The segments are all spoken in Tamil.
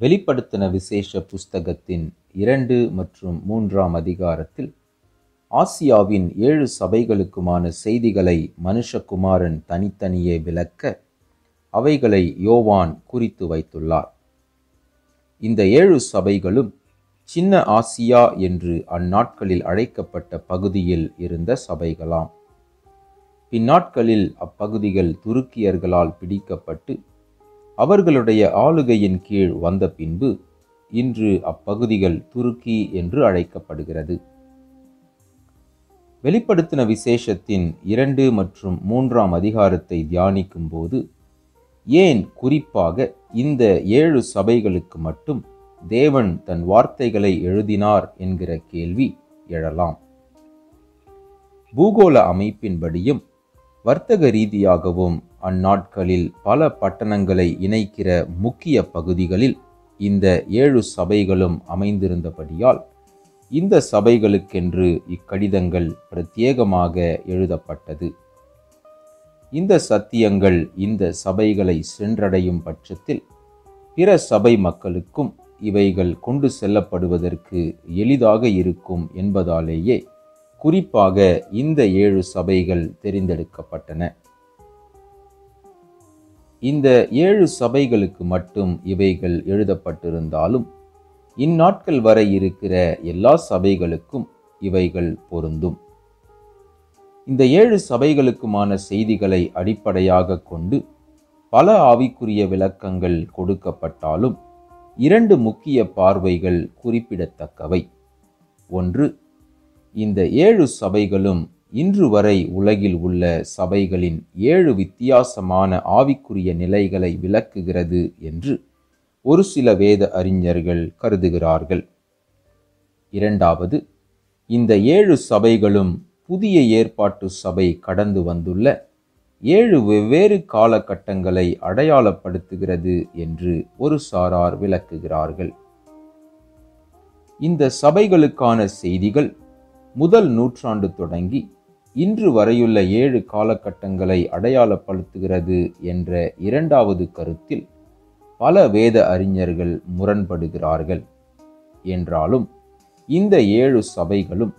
வெளிப்படுத்தின விசேஷ புஸ்தகத்தின் இரண்டு மற்றும் மூன்றாம் அதிகாரத்தில் ஆசியாவின் ஏழு சபைகளுக்குமான செய்திகளை மனுஷகுமாரன் தனித்தனியே விளக்க அவைகளை யோவான் குறித்து வைத்துள்ளார். இந்த ஏழு சபைகளும் சின்ன ஆசியா என்று அந்நாட்களில் அழைக்கப்பட்ட பகுதியில் இருந்த சபைகளாம். பின்னாட்களில் அப்பகுதிகள் துருக்கியர்களால் பிடிக்கப்பட்டு அவர்களுடைய ஆளுகையின் கீழ் வந்த பின்பு இன்று அப்பகுதிகள் துருக்கி என்று அழைக்கப்படுகிறது. வெளிப்படுத்தின விசேஷத்தின் இரண்டு மற்றும் மூன்றாம் அதிகாரத்தை தியானிக்கும் போது ஏன் குறிப்பாக இந்த ஏழு சபைகளுக்கு மட்டும் தேவன் தன் வார்த்தைகளை எழுதினார் என்கிற கேள்வி எழலாம். பூகோள அமைப்பின்படியும் வர்த்தக ரீதியாகவும் அந்நாட்களில் பல பட்டணங்களை இணைக்கிற முக்கிய பகுதிகளில் இந்த ஏழு சபைகளும் அமைந்திருந்தபடியால் இந்த சபைகளுக்கென்று இக்கடிதங்கள் பிரத்யேகமாக எழுதப்பட்டது. இந்த சத்தியங்கள் இந்த சபைகளை சென்றடையும் பட்சத்தில் பிற சபை மக்களுக்கும் இவைகள் கொண்டு செல்லப்படுவதற்கு எளிதாக இருக்கும் என்பதாலேயே குறிப்பாக இந்த ஏழு சபைகள் தெரிந்தெடுக்கப்பட்டன. இந்த ஏழு சபைகளுக்கு மட்டும் இவைகள் எழுதப்பட்டிருந்தாலும் இந்நாட்கள் வரை இருக்கிற எல்லா சபைகளுக்கும் இவைகள் பொருந்தும். இந்த ஏழு சபைகளுக்குமான செய்திகளை அடிப்படையாக கொண்டு பல ஆவிக்குரிய விளக்கங்கள் கொடுக்கப்பட்டாலும் இரண்டு முக்கிய பார்வைகள் குறிப்பிடத்தக்கவை. ஒன்று இந்த ஏழு சபைகளும் இன்று வரை உலகில் உள்ள சபைகளின் ஏழு வித்தியாசமான ஆவிக்குரிய நிலைகளை விளக்குகிறது என்று ஒரு சில வேத அறிஞர்கள் கருதுகிறார்கள். இரண்டாவது இந்த ஏழு சபைகளும் புதிய ஏற்பாட்டு சபை கடந்து வந்துள்ள ஏழு வெவ்வேறு காலகட்டங்களை அடையாளப்படுத்துகிறது என்று ஒரு சாரார் விளக்குகிறார்கள். இந்த சபைகளுக்கான செய்திகள் முதல் நூற்றாண்டு தொடங்கி இன்று வரையுள்ள ஏழு காலகட்டங்களை அடையாளப்படுத்துகிறது என்ற இரண்டாவது கருத்தில் பல வேத அறிஞர்கள் முரண்படுகிறார்கள். என்றாலும் இந்த ஏழு சபைகளும்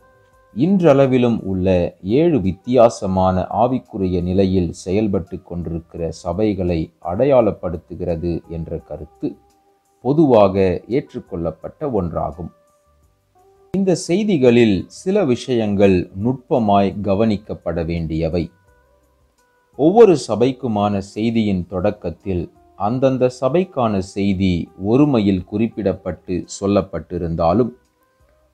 இன்றளவிலும் உள்ள ஏழு வித்தியாசமான ஆவிக்குரிய நிலையில் செயல்பட்டு கொண்டிருக்கிற சபைகளை அடையாளப்படுத்துகிறது என்ற கருத்து பொதுவாக ஏற்றுக்கொள்ளப்பட்ட ஒன்றாகும். இந்த செய்திகளில் சில விஷயங்கள் நுட்பமாய் கவனிக்கப்பட வேண்டியவை. ஒவ்வொரு சபைக்குமான செய்தியின் தொடக்கத்தில் அந்தந்த சபைக்கான செய்தி ஒருமையில் குறிப்பிடப்பட்டு சொல்லப்பட்டிருந்தாலும்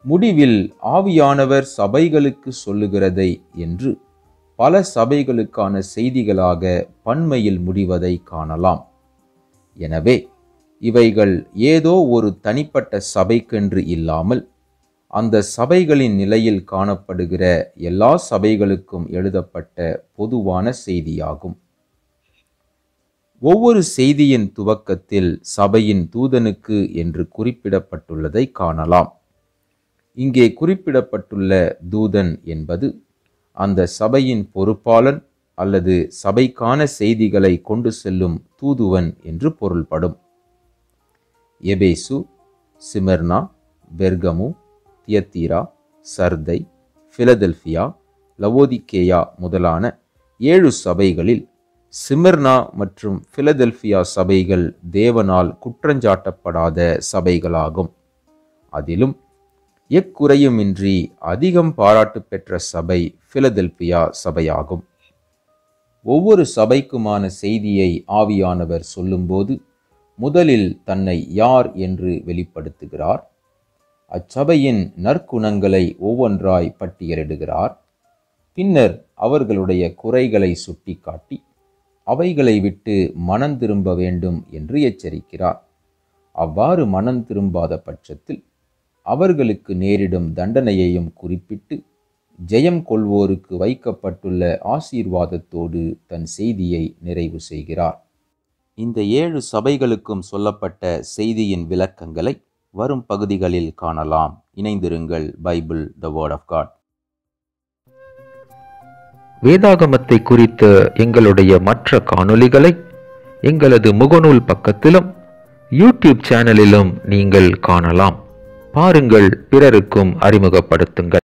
முடிவில் ஆவியானவர் சபைகளுக்கு சொல்லுகிறதை என்று பல சபைகளுக்கான செய்திகளாக பன்மையில் முடிவதை காணலாம். எனவே இவைகள் ஏதோ ஒரு தனிப்பட்ட சபைக்கென்று இல்லாமல் அந்த சபைகளின் நிலையில் காணப்படுகிற எல்லா சபைகளுக்கும் எழுதப்பட்ட பொதுவான செய்தியாகும். ஒவ்வொரு செய்தியின் துவக்கத்தில் சபையின் தூதனுக்கு என்று குறிப்பிடப்பட்டுள்ளதை காணலாம். இங்கே குறிப்பிடப்பட்டுள்ள தூதன் என்பது அந்த சபையின் பொறுப்பாளன் அல்லது சபைக்கான செய்திகளை கொண்டு செல்லும் தூதுவன் என்று பொருள்படும். Ephesus Smyrna Pergamum Thyatira Sardis Philadelphia Laodicea முதலான ஏழு சபைகளில் சிமிர்னா மற்றும் பிலதெல்பியா சபைகள் தேவனால் குற்றஞ்சாட்டப்படாத சபைகளாகும். அதிலும் எக்குறையுமின்றி அதிகம் பாராட்டு பெற்ற சபை பிலதெல்பியா சபையாகும். ஒவ்வொரு சபைக்குமான செய்தியை ஆவியானவர் சொல்லும்போது முதலில் தன்னை யார் என்று வெளிப்படுத்துகிறார்? அச்சபையின் நற்குணங்களை ஒவ்வொன்றாய் பட்டியலிடுகிறார். பின்னர் அவர்களுடைய குறைகளை சுட்டிக்காட்டி அவைகளை விட்டு மனம் திரும்ப வேண்டும் என்று எச்சரிக்கிறார். அவ்வாறு மனம் திரும்பாத பட்சத்தில் அவர்களுக்கு நேரிடும் தண்டனையையும் குறிப்பிட்டு ஜெயம் கொள்வோருக்கு வைக்கப்பட்டுள்ள ஆசீர்வாதத்தோடு தன் செய்தியை நிறைவு செய்கிறார். இந்த ஏழு சபைகளுக்கும் சொல்லப்பட்ட செய்தியின் விளக்கங்களை வரும் பகுதிகளில் காணலாம். இணைந்திருங்கள் Bible the word of God வேதாகமத்தை குறித்த எங்களுடைய மற்ற காணொளிகளை எங்களது முகநூல் பக்கத்திலும் யூடியூப் சேனலிலும் நீங்கள் காணலாம். பாருங்கள் பிறருக்கும் அறிமுகப்படுத்துங்கள்.